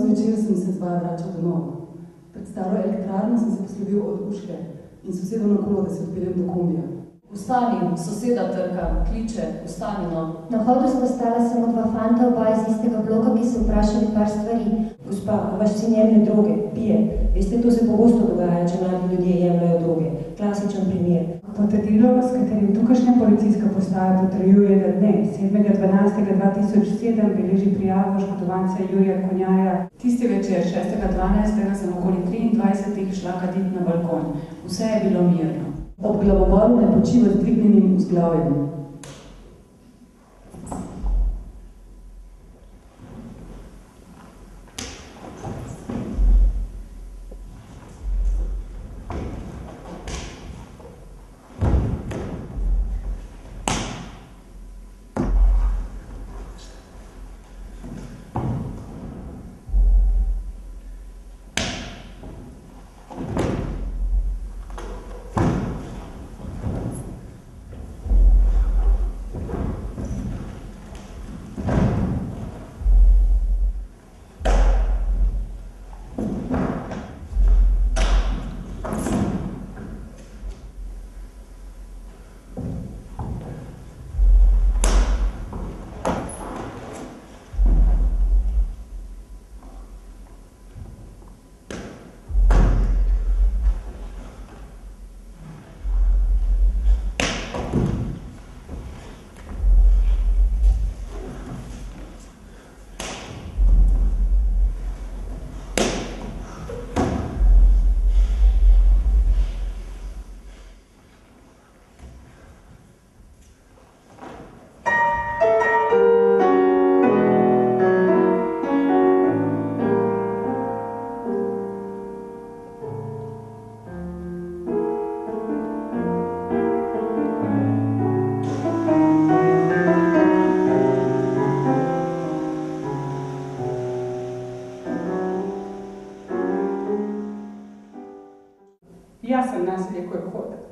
zvečer sem se zbaja vračal domov. Pred staro elektrarno sem se poslovil od puške in sosedu na kolo, da se odpeljem do kombija. Vstani, soseda trka, kliče, vstani no. Na hodu sta stala samo dva fanta, oba iz istega bloka, ki so vprašali par stvari. Gospa, a vaš sin jemlje droge, pije. Veste, to se pogosto dogaja, če mladi ljudje jemljajo droge. Klasičen primer. Potrdilo, s katerim tukajšnja policijska postaja potrjuje, da dne 7.12.2007 beleži prijavo oškodovanca Jurija Konjaja. Tisti večer 6.12. sem okoli 23. šla kadit na balkon. Vse je bilo mirno. Ob glavoboru ne počiva z dvignjenim vzglavjem. Jasan naziv je koji hoda.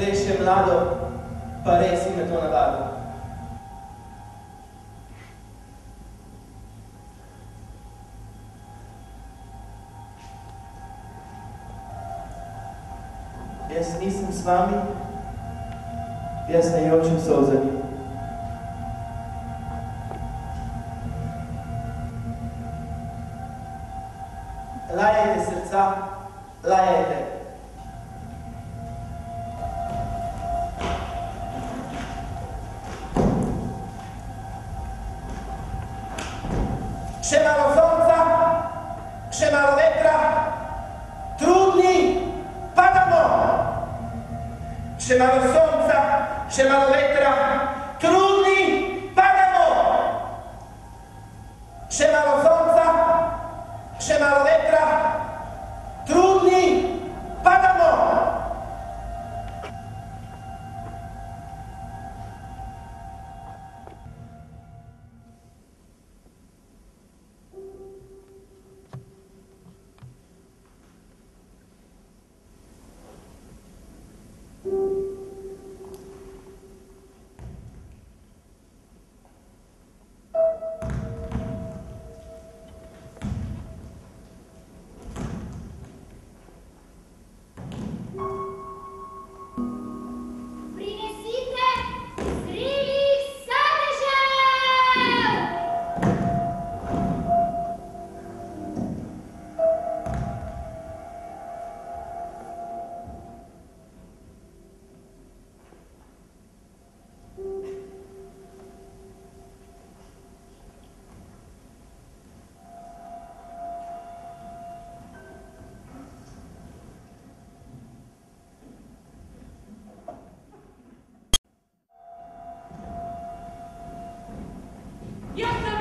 zdaj še mlado, pa res ime to navado. Jaz nisem s vami, jaz ne jočem solzami. Lajajte srca, lajajte. Še malo sonca, še Jaz sem